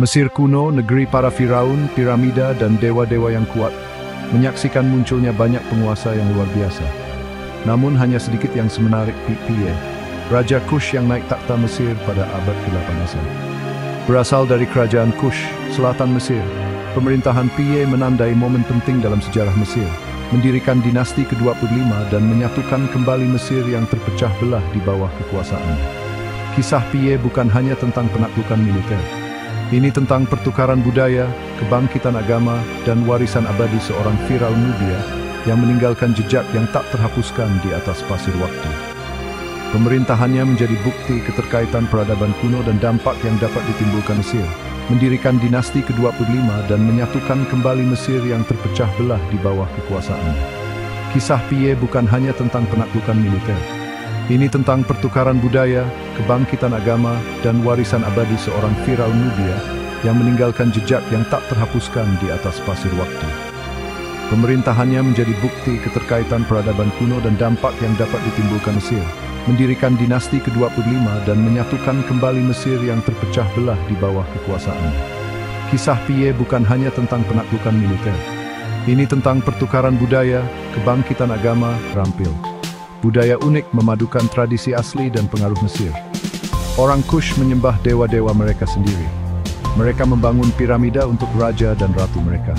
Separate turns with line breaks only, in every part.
Mesir kuno, negeri para Firaun, piramida, dan dewa-dewa yang kuat, menyaksikan munculnya banyak penguasa yang luar biasa. Namun hanya sedikit yang semenarik Piye, Raja Kush yang naik takhta Mesir pada abad ke-18. Berasal dari kerajaan Kush, selatan Mesir, pemerintahan Piye menandai momen penting dalam sejarah Mesir, mendirikan dinasti ke-25 dan menyatukan kembali Mesir yang terpecah belah di bawah kekuasaannya. Kisah Piye bukan hanya tentang penaklukan militer, ini tentang pertukaran budaya, kebangkitan agama, dan warisan abadi seorang Firaun Nubia yang meninggalkan jejak yang tak terhapuskan di atas pasir waktu. Pemerintahannya menjadi bukti keterkaitan peradaban kuno dan dampak yang dapat ditimbulkan Mesir, mendirikan dinasti ke-25 dan menyatukan kembali Mesir yang terpecah belah di bawah kekuasaannya. Kisah Piye bukan hanya tentang penaklukan militer, ini tentang pertukaran budaya, kebangkitan agama, dan warisan abadi seorang Firaun Nubia yang meninggalkan jejak yang tak terhapuskan di atas pasir waktu. Pemerintahannya menjadi bukti keterkaitan peradaban kuno dan dampak yang dapat ditimbulkan Mesir, mendirikan dinasti ke-25 dan menyatukan kembali Mesir yang terpecah belah di bawah kekuasaannya. Kisah Piye bukan hanya tentang penaklukan militer. Ini tentang pertukaran budaya, kebangkitan agama, rampil. Budaya unik memadukan tradisi asli dan pengaruh Mesir. Orang Kush menyembah dewa-dewa mereka sendiri. Mereka membangun piramida untuk raja dan ratu mereka.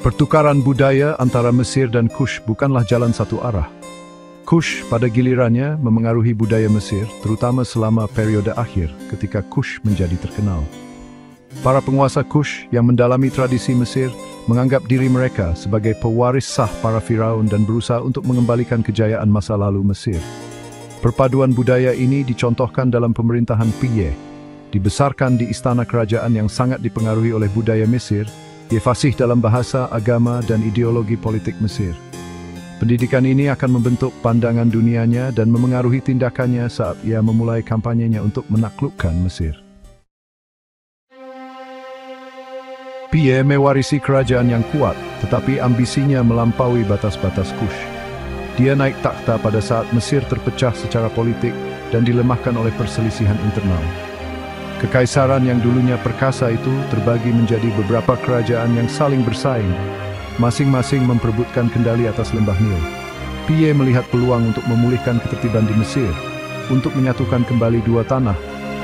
Pertukaran budaya antara Mesir dan Kush bukanlah jalan satu arah. Kush pada gilirannya memengaruhi budaya Mesir, terutama selama periode akhir ketika Kush menjadi terkenal. Para penguasa Kush yang mendalami tradisi Mesir menganggap diri mereka sebagai pewaris sah para Firaun dan berusaha untuk mengembalikan kejayaan masa lalu Mesir. Perpaduan budaya ini dicontohkan dalam pemerintahan Piye, dibesarkan di istana kerajaan yang sangat dipengaruhi oleh budaya Mesir, ia fasih dalam bahasa, agama, dan ideologi politik Mesir. Pendidikan ini akan membentuk pandangan dunianya dan memengaruhi tindakannya saat ia memulai kampanyenya untuk menaklukkan Mesir. Pie mewarisi kerajaan yang kuat, tetapi ambisinya melampaui batas-batas Kush. Dia naik takhta pada saat Mesir terpecah secara politik dan dilemahkan oleh perselisihan internal. Kekaisaran yang dulunya perkasa itu terbagi menjadi beberapa kerajaan yang saling bersaing, masing-masing memperebutkan kendali atas lembah Nil. Pie melihat peluang untuk memulihkan ketertiban di Mesir, untuk menyatukan kembali dua tanah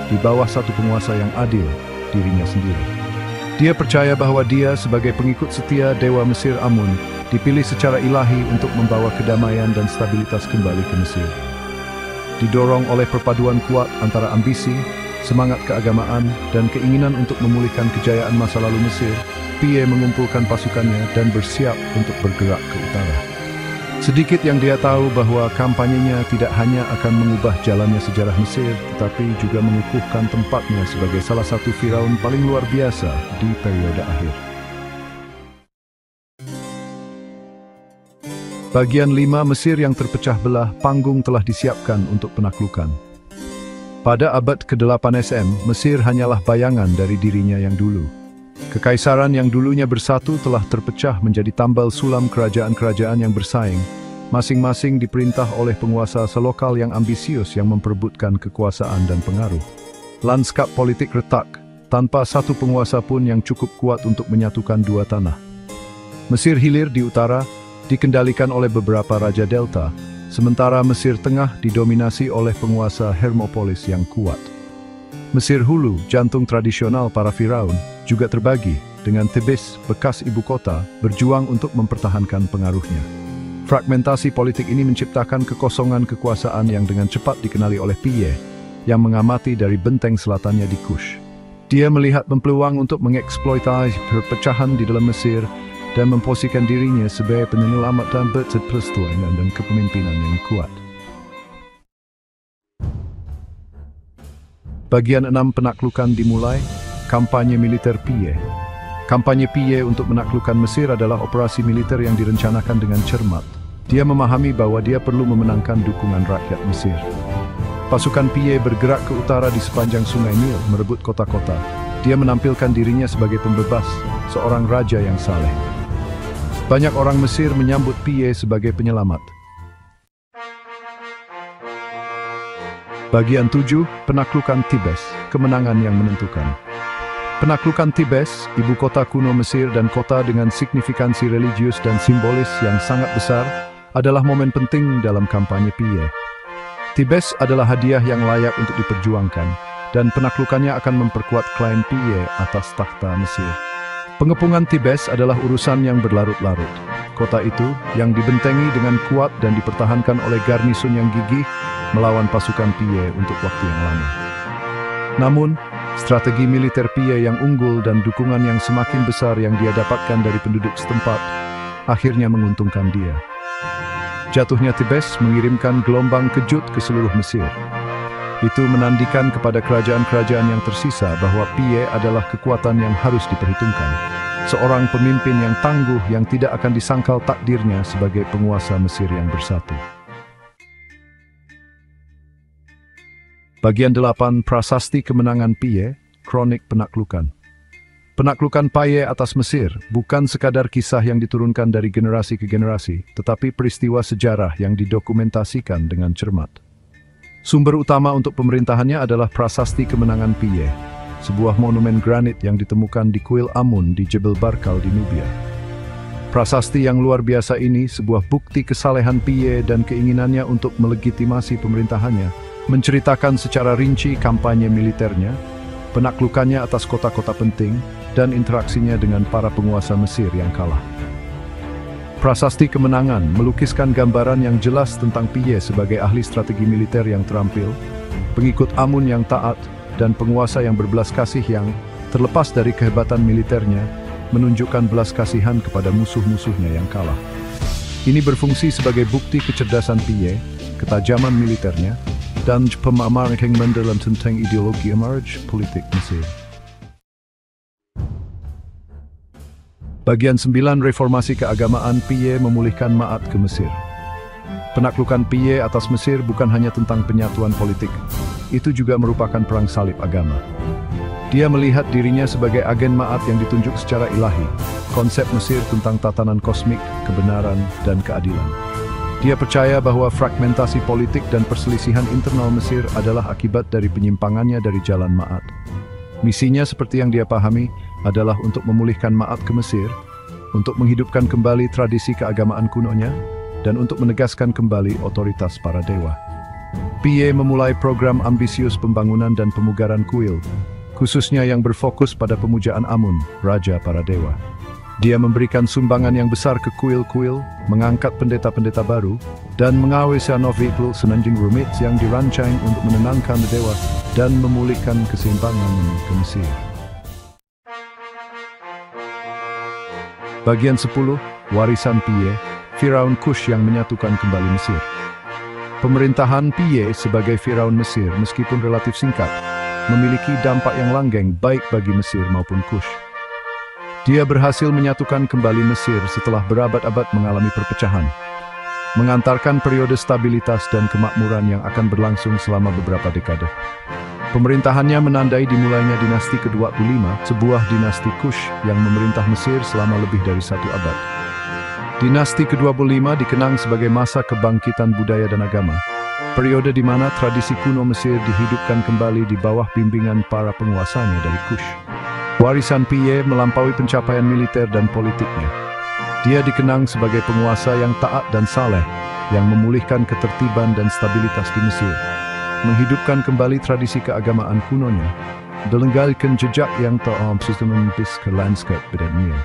di bawah satu penguasa yang adil, dirinya sendiri. Dia percaya bahwa dia sebagai pengikut setia Dewa Mesir Amun dipilih secara ilahi untuk membawa kedamaian dan stabilitas kembali ke Mesir. Didorong oleh perpaduan kuat antara ambisi, semangat keagamaan, dan keinginan untuk memulihkan kejayaan masa lalu Mesir, Pie mengumpulkan pasukannya dan bersiap untuk bergerak ke utara. Sedikit yang dia tahu bahwa kampanyenya tidak hanya akan mengubah jalannya sejarah Mesir, tetapi juga mengukuhkan tempatnya sebagai salah satu Firaun paling luar biasa di periode akhir. Bagian lima Mesir yang terpecah belah, panggung telah disiapkan untuk penaklukan. Pada abad ke-8 SM, Mesir hanyalah bayangan dari dirinya yang dulu. Kekaisaran yang dulunya bersatu telah terpecah menjadi tambal sulam kerajaan-kerajaan yang bersaing, masing-masing diperintah oleh penguasa selokal yang ambisius yang memperebutkan kekuasaan dan pengaruh. Lanskap politik retak, tanpa satu penguasa pun yang cukup kuat untuk menyatukan dua tanah. Mesir Hilir di utara dikendalikan oleh beberapa raja delta, sementara Mesir Tengah didominasi oleh penguasa Hermopolis yang kuat. Mesir Hulu, jantung tradisional para Firaun, juga terbagi, dengan Tebes, bekas ibu kota, berjuang untuk mempertahankan pengaruhnya. Fragmentasi politik ini menciptakan kekosongan kekuasaan yang dengan cepat dikenali oleh Piye, yang mengamati dari benteng selatannya di Kush. Dia melihat peluang untuk mengeksploitasi perpecahan di dalam Mesir dan memposisikan dirinya sebagai penyelamat dan persatuan dan kepemimpinan yang kuat. Bagian enam penaklukan dimulai, kampanye militer Piye. Kampanye Piye untuk menaklukkan Mesir adalah operasi militer yang direncanakan dengan cermat. Dia memahami bahwa dia perlu memenangkan dukungan rakyat Mesir. Pasukan Piye bergerak ke utara di sepanjang sungai Nil merebut kota-kota. Dia menampilkan dirinya sebagai pembebas, seorang raja yang saleh. Banyak orang Mesir menyambut Piye sebagai penyelamat. Bagian 7, Penaklukan Tibes, kemenangan yang menentukan. Penaklukan Tibes, ibu kota kuno Mesir dan kota dengan signifikansi religius dan simbolis yang sangat besar, adalah momen penting dalam kampanye PIE. Tibes adalah hadiah yang layak untuk diperjuangkan, dan penaklukannya akan memperkuat klaim PIE atas takhta Mesir. Pengepungan Tibes adalah urusan yang berlarut-larut. Kota itu, yang dibentengi dengan kuat dan dipertahankan oleh garnison yang gigih, melawan pasukan PIE untuk waktu yang lama. Namun, strategi militer PIE yang unggul dan dukungan yang semakin besar yang dia dapatkan dari penduduk setempat akhirnya menguntungkan dia. Jatuhnya Tibes mengirimkan gelombang kejut ke seluruh Mesir. Itu menandikan kepada kerajaan-kerajaan yang tersisa bahwa PIE adalah kekuatan yang harus diperhitungkan. Seorang pemimpin yang tangguh yang tidak akan disangkal takdirnya sebagai penguasa Mesir yang bersatu. Bagian 8 Prasasti Kemenangan Pie, Kronik Penaklukan. Penaklukan Paye atas Mesir bukan sekadar kisah yang diturunkan dari generasi ke generasi, tetapi peristiwa sejarah yang didokumentasikan dengan cermat. Sumber utama untuk pemerintahannya adalah Prasasti Kemenangan Pie, sebuah monumen granit yang ditemukan di kuil Amun di Jebel Barkal di Nubia. Prasasti yang luar biasa ini sebuah bukti kesalehan Pie dan keinginannya untuk melegitimasi pemerintahannya menceritakan secara rinci kampanye militernya, penaklukannya atas kota-kota penting, dan interaksinya dengan para penguasa Mesir yang kalah. Prasasti kemenangan melukiskan gambaran yang jelas tentang Piye sebagai ahli strategi militer yang terampil, pengikut Amun yang taat, dan penguasa yang berbelas kasih yang, terlepas dari kehebatan militernya, menunjukkan belas kasihan kepada musuh-musuhnya yang kalah. Ini berfungsi sebagai bukti kecerdasan Piye, ketajaman militernya, dan pemahaman yang mendalam tentang ideologi emerge politik Mesir. Bagian 9 Reformasi Keagamaan Piye memulihkan Ma'at ke Mesir. Penaklukan Piye atas Mesir bukan hanya tentang penyatuan politik, itu juga merupakan perang salib agama. Dia melihat dirinya sebagai agen Ma'at yang ditunjuk secara ilahi, konsep Mesir tentang tatanan kosmik, kebenaran, dan keadilan. Dia percaya bahwa fragmentasi politik dan perselisihan internal Mesir adalah akibat dari penyimpangannya dari jalan Ma'at. Misinya seperti yang dia pahami adalah untuk memulihkan Ma'at ke Mesir, untuk menghidupkan kembali tradisi keagamaan kunonya, dan untuk menegaskan kembali otoritas para dewa. Pie memulai program ambisius pembangunan dan pemugaran kuil, khususnya yang berfokus pada pemujaan Amun, Raja para Dewa. Dia memberikan sumbangan yang besar ke kuil-kuil, mengangkat pendeta-pendeta baru, dan mengawasi novikul senanjung rumit yang dirancang untuk menenangkan dewa dan memulihkan keseimbangan ke Mesir. Bagian 10, Warisan Pie, Firaun Kush yang menyatukan kembali Mesir. Pemerintahan Pie sebagai Firaun Mesir meskipun relatif singkat, memiliki dampak yang langgeng baik bagi Mesir maupun Kush. Dia berhasil menyatukan kembali Mesir setelah berabad-abad mengalami perpecahan, mengantarkan periode stabilitas dan kemakmuran yang akan berlangsung selama beberapa dekade. Pemerintahannya menandai dimulainya dinasti ke-25, sebuah dinasti Kush yang memerintah Mesir selama lebih dari satu abad. Dinasti ke-25 dikenang sebagai masa kebangkitan budaya dan agama, periode di mana tradisi kuno Mesir dihidupkan kembali di bawah bimbingan para penguasanya dari Kush. Warisan Pie melampaui pencapaian militer dan politiknya. Dia dikenang sebagai penguasa yang taat dan saleh, yang memulihkan ketertiban dan stabilitas di Mesir, menghidupkan kembali tradisi keagamaan kunonya, delenggalkan jejak yang teram sistem membis ke landscape bedanya.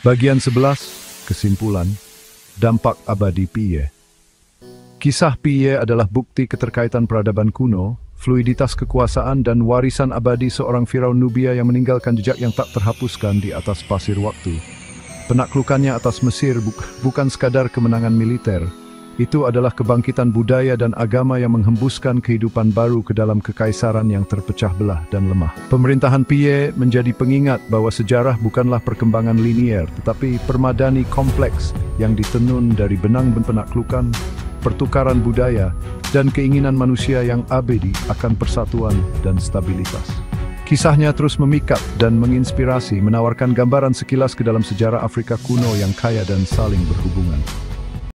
Bagian 11, kesimpulan, dampak abadi Pie. Kisah Pie adalah bukti keterkaitan peradaban kuno fluiditas kekuasaan dan warisan abadi seorang Firaun Nubia yang meninggalkan jejak yang tak terhapuskan di atas pasir waktu. Penaklukannya atas Mesir buk bukan sekadar kemenangan militer, itu adalah kebangkitan budaya dan agama yang menghembuskan kehidupan baru ke dalam kekaisaran yang terpecah belah dan lemah. Pemerintahan Pie menjadi pengingat bahwa sejarah bukanlah perkembangan linier, tetapi permadani kompleks yang ditenun dari benang penaklukan, pertukaran budaya, dan keinginan manusia yang abadi akan persatuan dan stabilitas. Kisahnya terus memikat dan menginspirasi, menawarkan gambaran sekilas ke dalam sejarah Afrika kuno yang kaya dan saling berhubungan.